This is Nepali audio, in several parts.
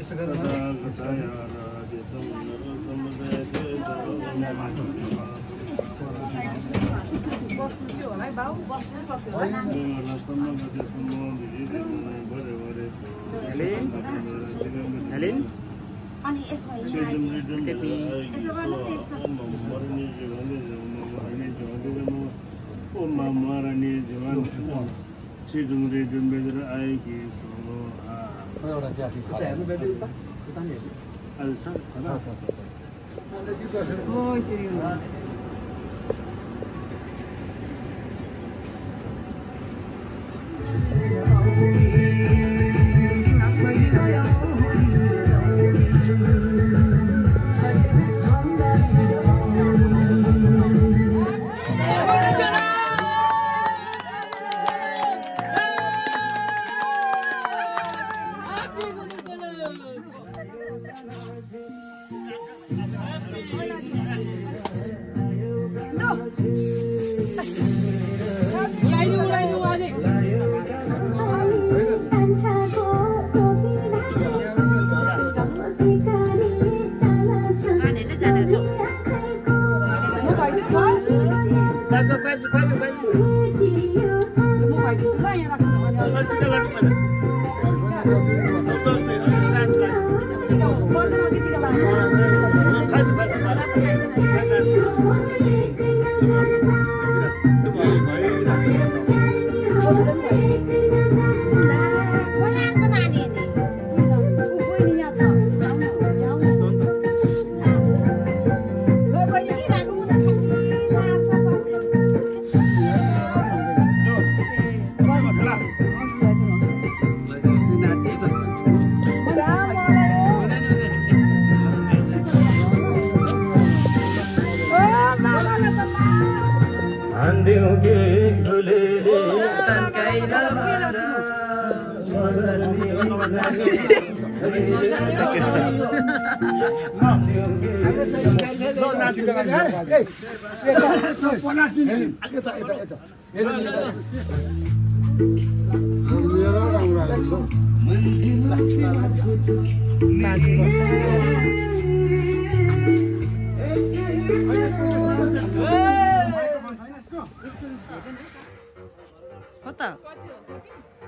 यसो गरेर अनि जीवन सिडुङरे डुम्बेर आएकी सोहा एउटा जाति उता यता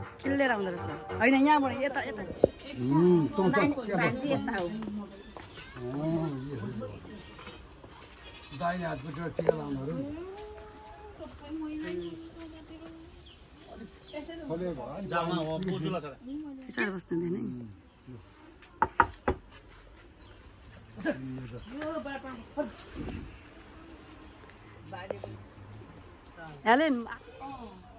यता यता। यता खेलेर आउँदो रहेछ होइन यहाँबाट यता यता दाहिने हातपट्टि टिका लाउनुहरू खोलेको भयो। पछाडि बस्नु हुँदैन हेलेन।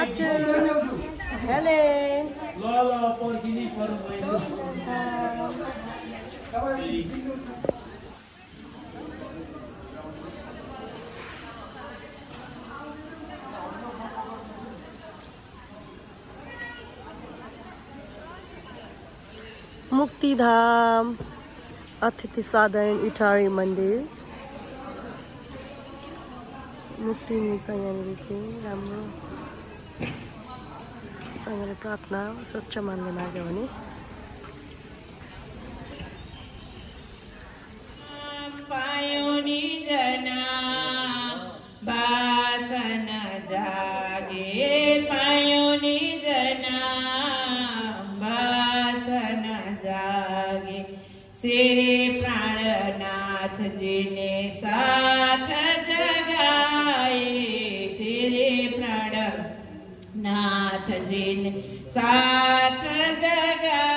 माछु हेलेन मुक्तिधाम अतिथि साधारण इटारी मन्दिर मुक्ति मिल्छ यहाँनिर चाहिँ राम्रो सँगले प्रार्थना स्वच्छ मनले माग्यो भने पायोनी जना नाथ जिन साथ जगाए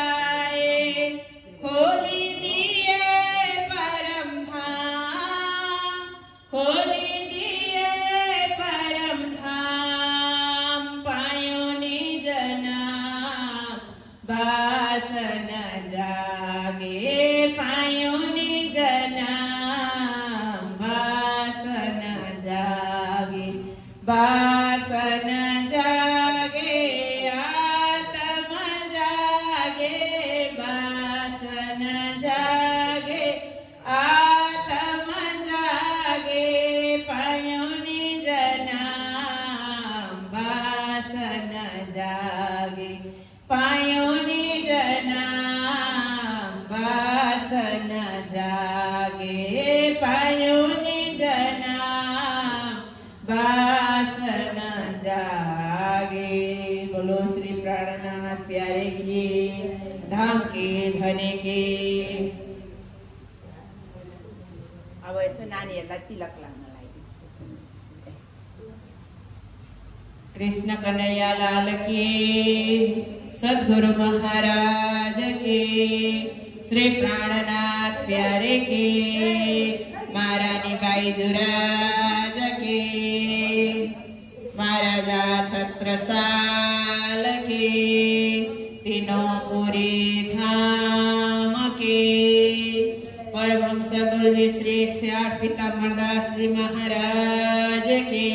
के अब यसो नानीहरूलाई तिलक लाग्नलाई कृष्ण कन्हैया लाल के, सद्गुरु महाराज के, श्री प्राणनाथ प्यारे के, महारानी बाईजुराज के, महाराजा छत्रसाल जी महाराज के।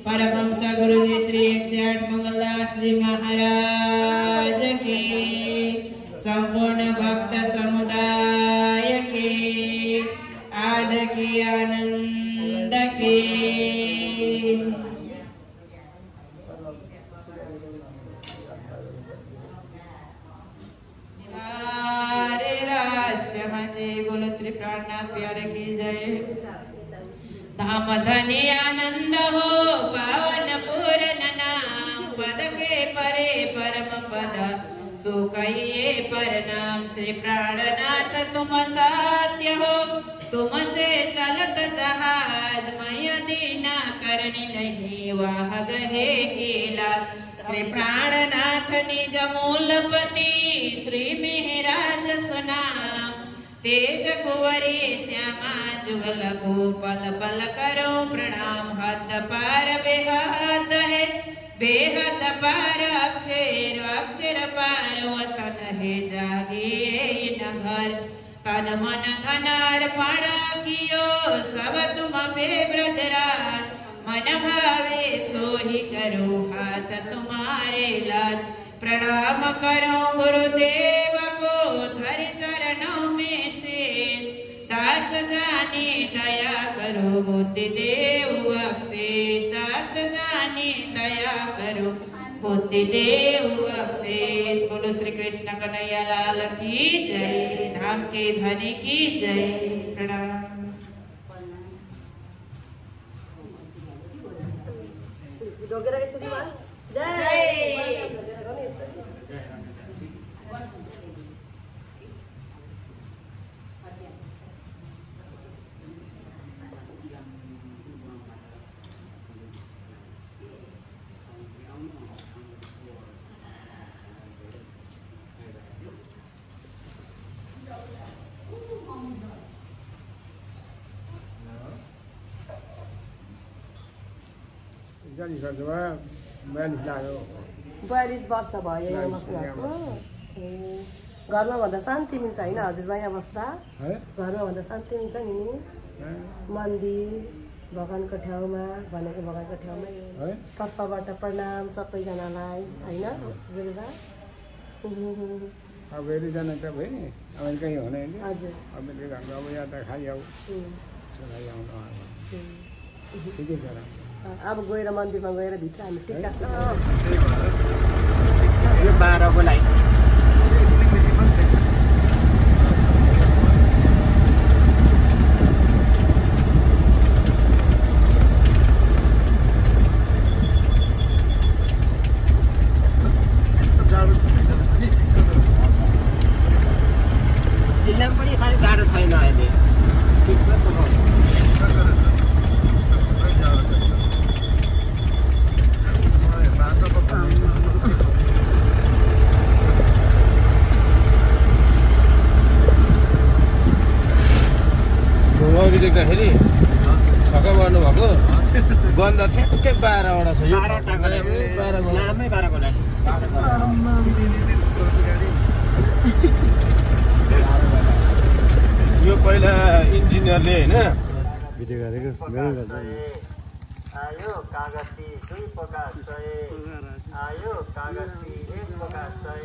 परमहंस गुरु जी श्री एक से आठ मंगलदास जी महाराज के। संपूर्ण भक्त समुदाय धाम धनी आनंद हो, पावन पूर्ण नाम पद के परे परम पद। सुखइए परनाम, श्री प्राणनाथ, तुम सत्य हो। तुम से चलत जहाज़, मय दीना करनी नहीं, वाह गहे केला। श्री प्राणनाथ, निज मूलपति, श्री मेहराज सुनाम तेज कुंवरी श्यामा जुगल गोपाल पल करो प्रणाम। हद पार बेहद है। बेहद पार अक्षर अक्षर पार वतन है जागे न घर तन मन धन अर्पण कियो, सब तुम पे ब्रजराज। मन भावे सोही करो हाथ तुम्हारे लाल प्रणाम करो गुरुदेव दास जाने दया करो बुद्धि देव बख्शेष दास जाने दया करो बुद्धि देव बख्शेष बोलो श्री कृष्ण कन्हैया लाल की जय, धाम के धनी की जय। प्रणाम। बयालिस वर्ष भयो यहाँ बस्नुभएको ए घरमा भन्दा शान्ति मिल्छ होइन हजुरबा यहाँ बस्दा है घरमा भन्दा शान्ति मिल्छ नि मन्दिर भगवान्को ठाउँमा भनेको भगवान्को ठाउँमै तर्फबाट प्रणाम सबैजनालाई होइन अब फेरि जान त भयो नि अब कहीँ हुने हजुर अब घरको अब यात्रा खाइ आऊ। ठिकै छ राम्रो अब गएर मन्दिरमा गएर भित्र हामी टिका देख्दाखेरि छक्क पर्नु भएको गन्ध ठ्याक्कै बाह्रवटा छ। यो नामै यो पहिला इन्जिनियरले होइन भिडियो गरेको। आयो कागती दुई पकास सय। आयो कागती एक पकास सय।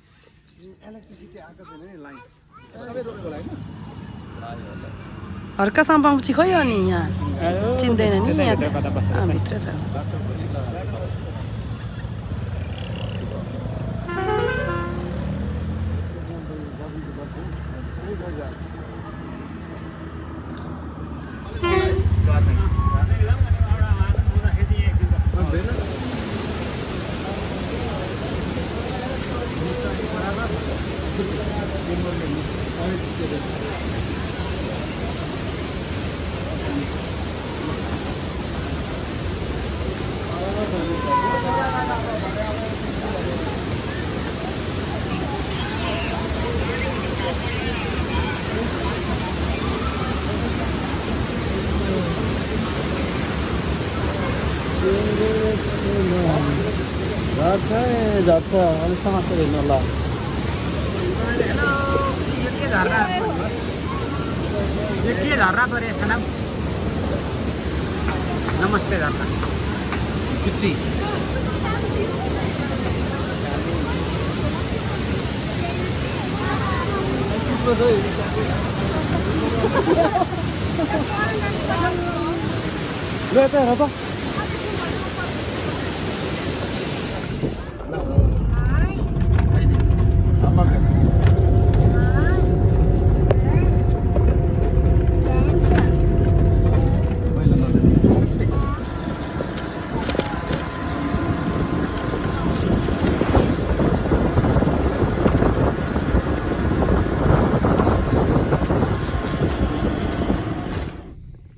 हँ? हो न, ल। हर्का साम्पाउँछि खोइ अनि यहाँ चिन्दैन नि यहाँ भित्र छ झर्छ ए झर्छ अलिक समाचार हेर्नु ल यो के झर्ना यो के झर्ना पऱ्यो छ नमस्ते झर्ना कुच्ची ल त हेर त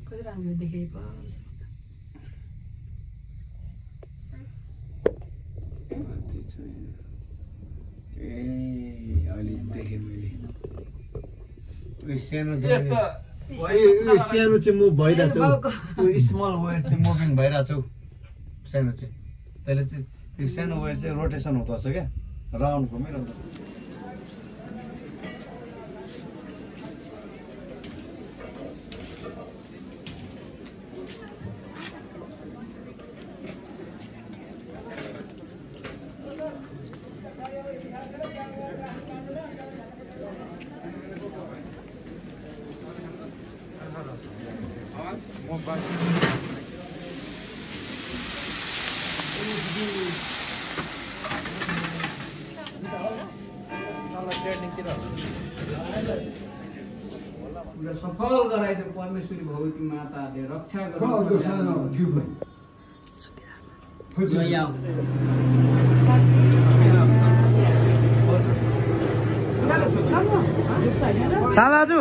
कति राम्रो देखेँ पो ए अहिले देखेँ मैले उयो सानो सानो चाहिँ मुभ भइरहेछ हौ। उयो स्मल वेयर चाहिँ मुभिङ भइरहेछ हौ सानो चाहिँ। त्यसले चाहिँ त्यो सानो वेयर चाहिँ रोटेसन हुँदो रहेछ क्या। राउन्ड घुमिरहन्छ। सफल गराइदियो परमेश्वरी भगवती माताले रक्षा गर्नु सालाजु